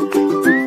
A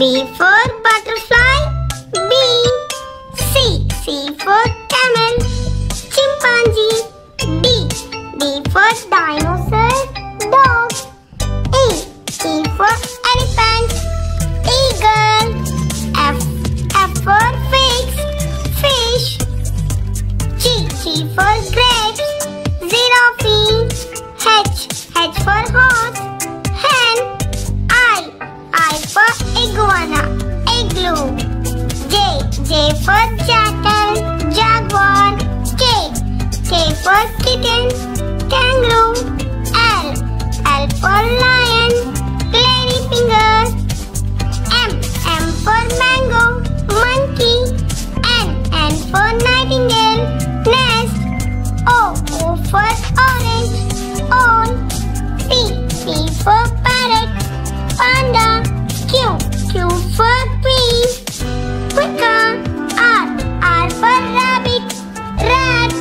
B for butterfly. B. C. C for camel. Chimpanzee. D. D for dinosaur. Dog. E. For elephant. Eagle. F. F for figs. Fish. G. G for grapes. Giraffe. H. H for horse. Igloo. J. J for jackal. Jaguar. K. K for kitten. Kangaroo. L. L for lion. Ladyfinger. M. M for mango. Monkey. N. N for nightingale. Nest. O. O for orange. Owl. P. P for parrot. Panda. Q. Q for. Quicker. R. R for rabbit. Rat.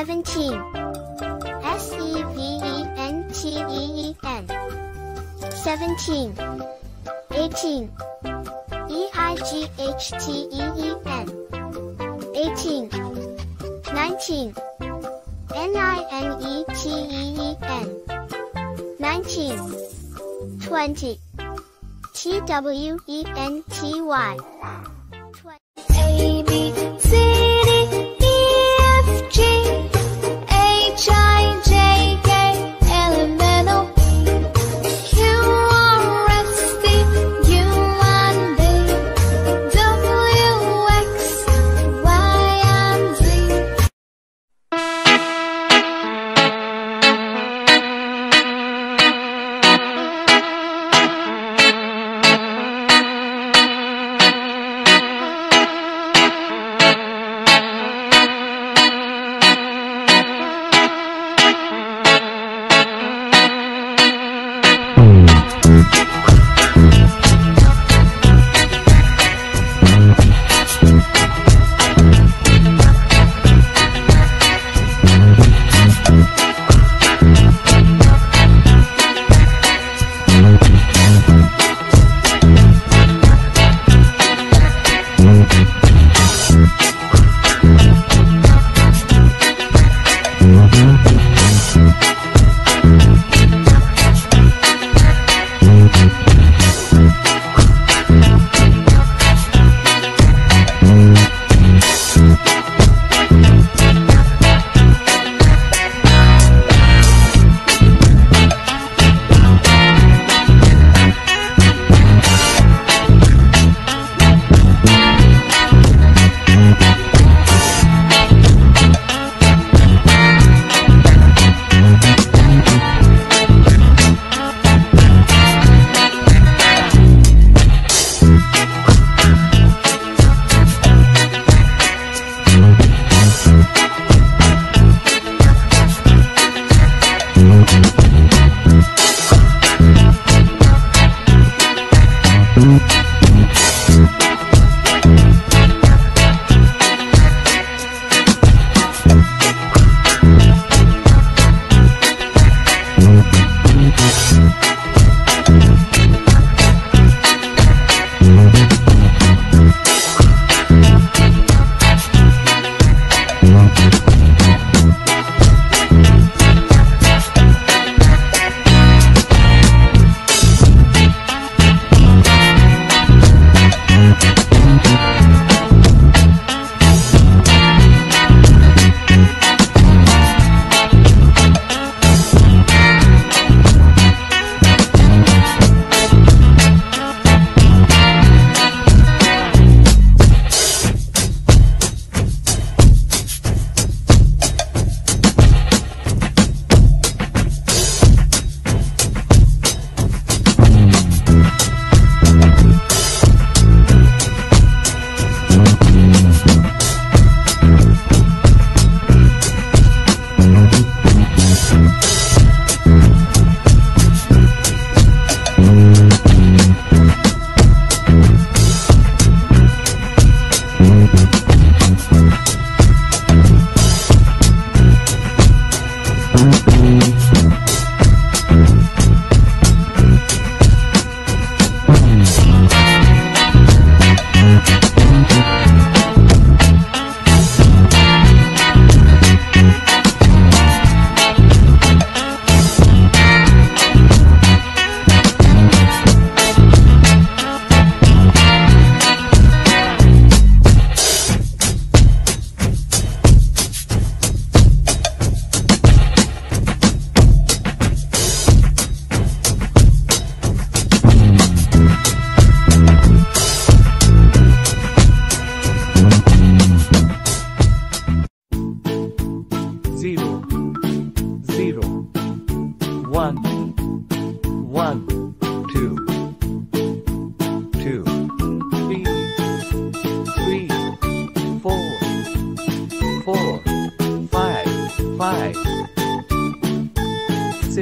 17 S E V E N T E E N 17. 18. E-I-G-H-T-E-E-N. 18. 19. N-I-N-E-T-E-E-N. 19. 20. T-W-E-N-T-Y.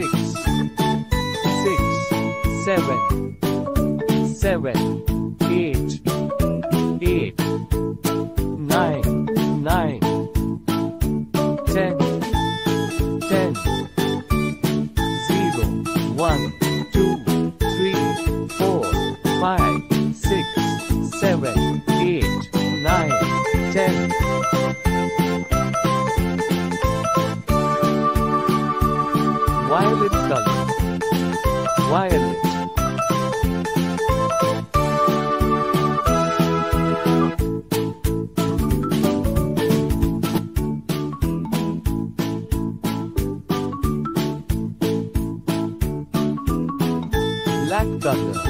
Six, six, seven, seven, Violet color. Violet. Black color.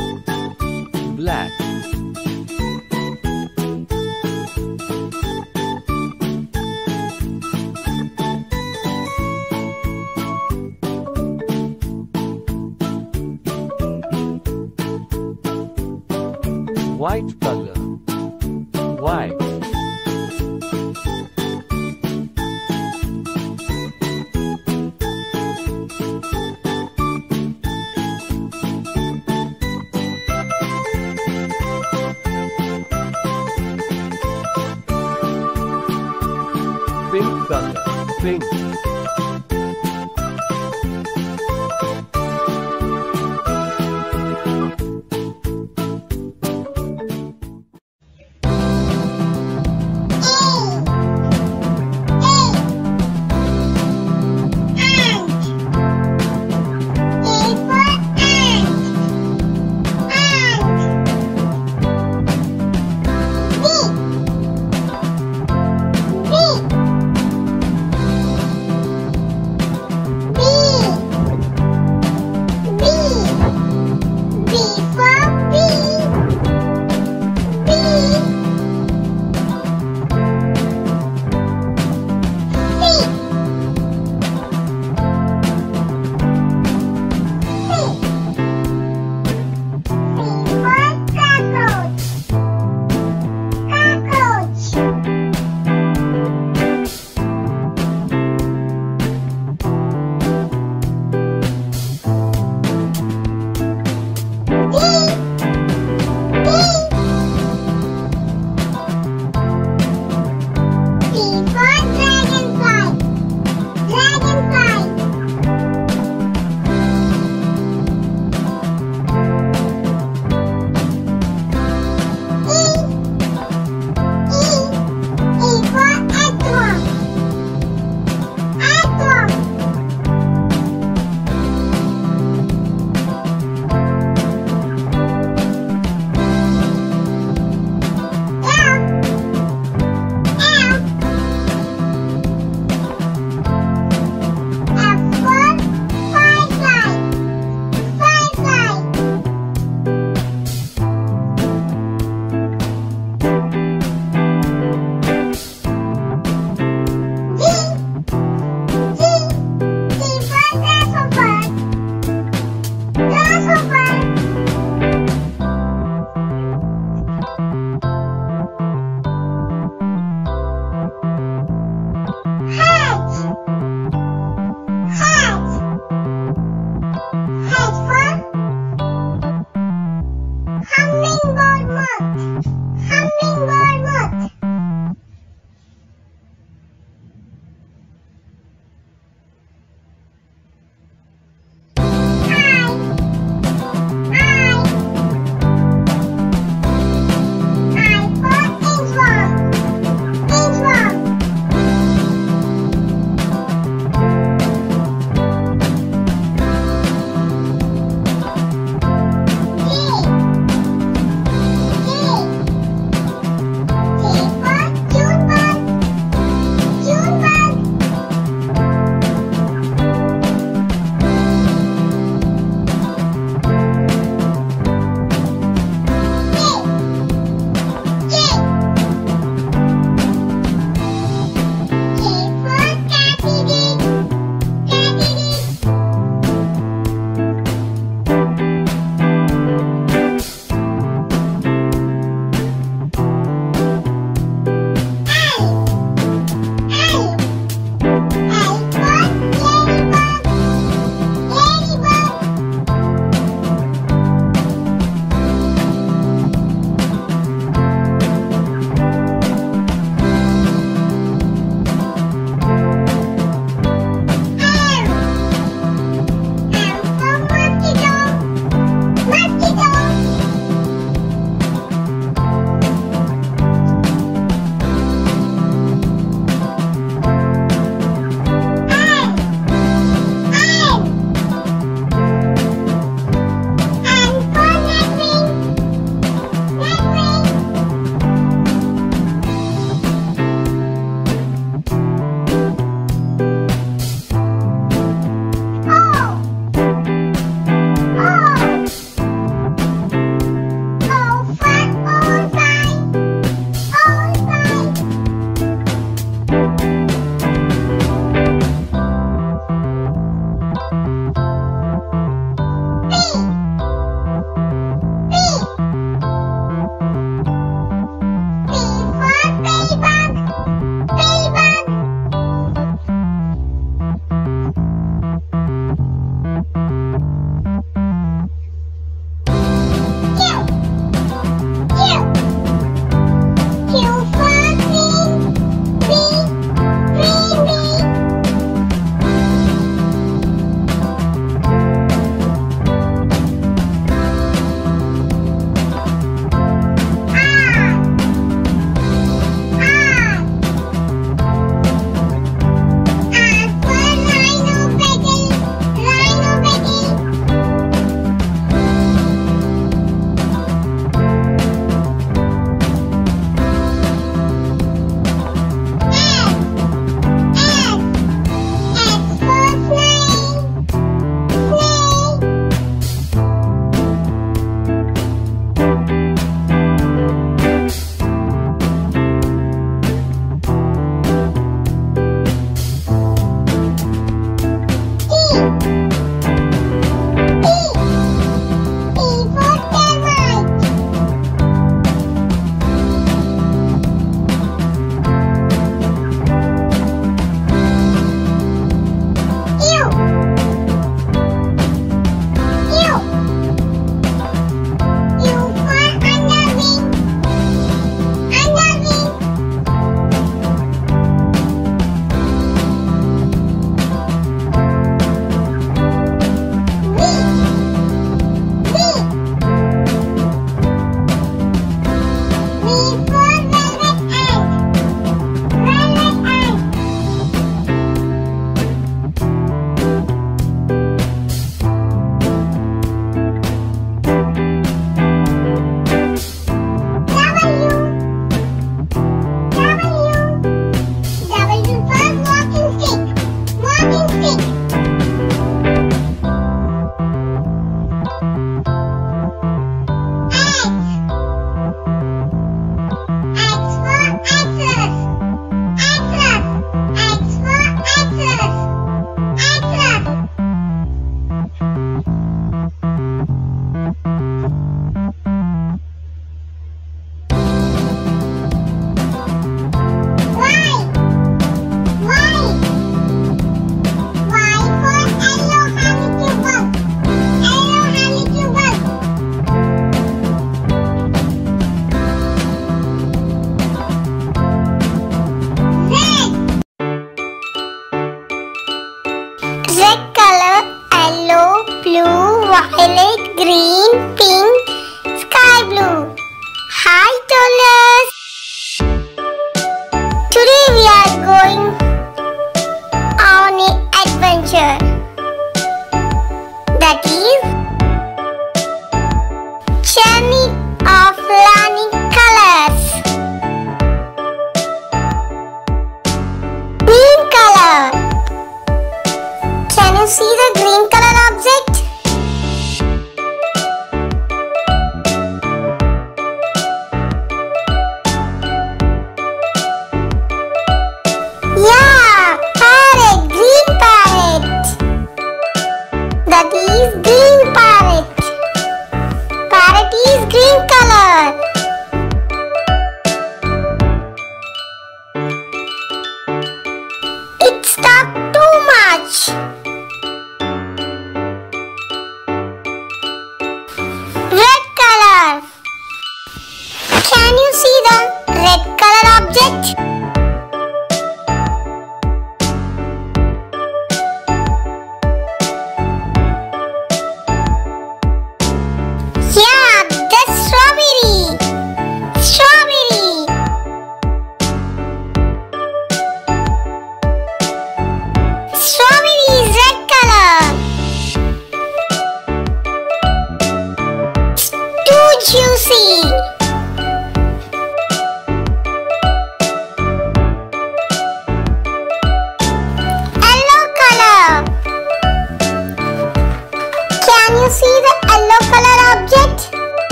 pink.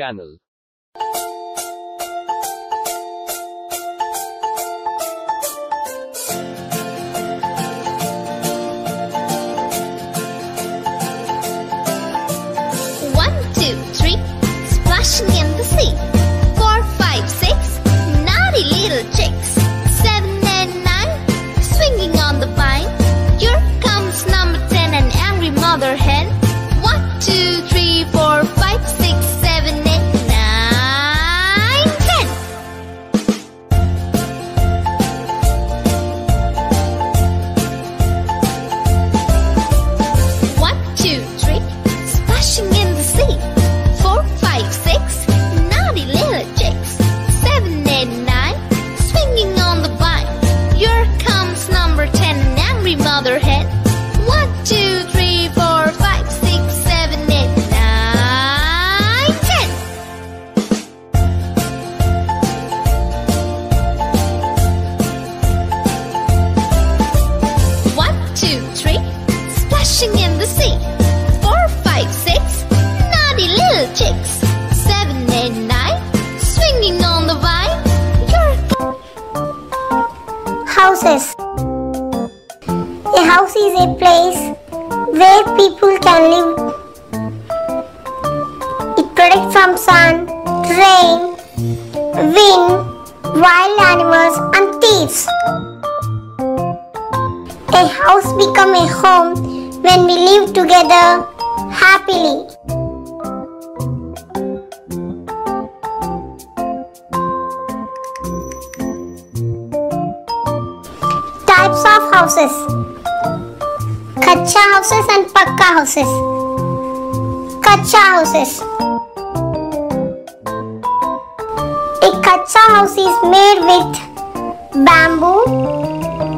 Channel. One, two, three, splashing in the sea. A place where people can live. It protects from sun, rain, wind, wild animals, and thieves. A house becomes a home when we live together happily. Types of houses Kacha houses and Pakka houses. Kacha houses. A Kacha house is made with bamboo,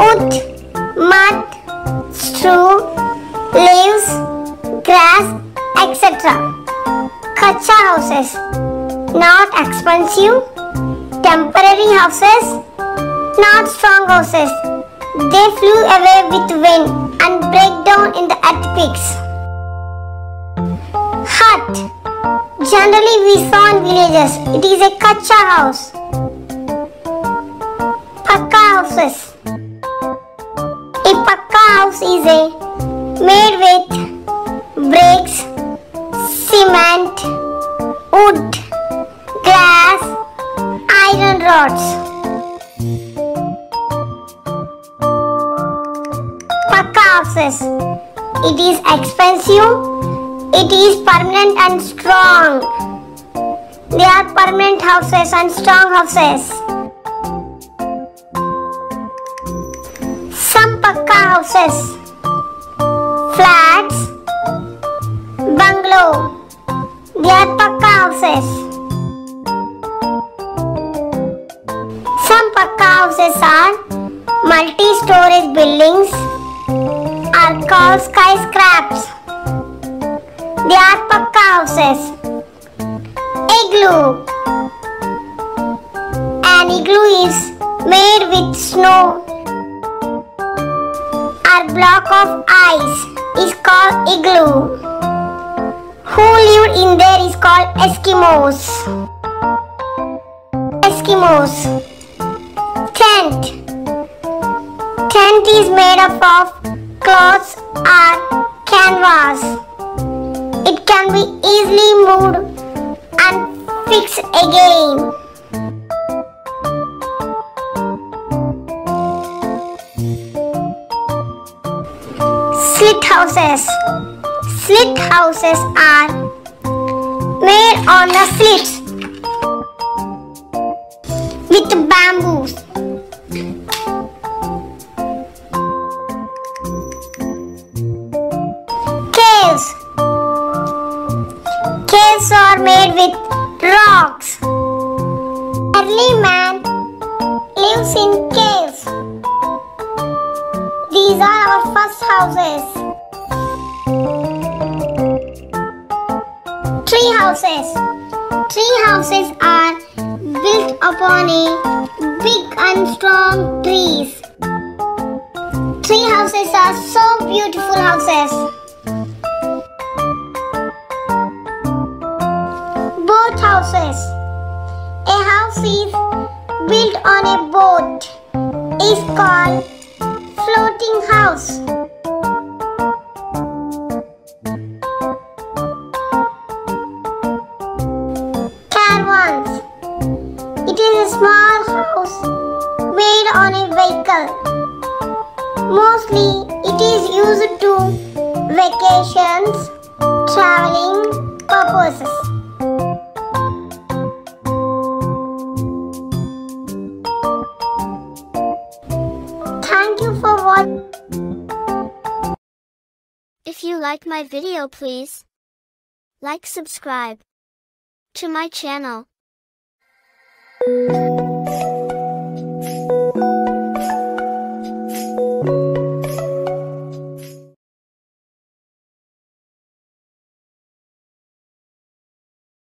wood, mud, straw, leaves, grass, etc. Kacha houses. Not expensive. Temporary houses. Not strong houses. They flew away with wind and break down in the earthquakes. Hut. Generally we saw in villages. It is a kacha house. Pakka houses. A pakka house is a made with bricks, cement, wood, glass, iron rods. Houses. It is expensive. It is permanent and strong. They are permanent houses and strong houses. Some Pakka houses. Flats. Bungalow. They are Pakka houses. Some Pakka houses are multi-storage buildings called skyscrapers. They are Pakka houses. Igloo. An igloo is made with snow or block of ice is called igloo. Who live in there is called Eskimos. Eskimos. Tent. Tent is made up of cloths or canvas. It can be easily moved and fixed again. Stilt houses. Stilt houses are made on the stilts with bamboos. Houses. Tree houses are built upon a big and strong trees. Tree houses are so beautiful houses. Boat houses. A house is built on a boat is called floating house. Vacations, traveling purposes. Thank you for watching. If you like my video please like subscribe to my channel.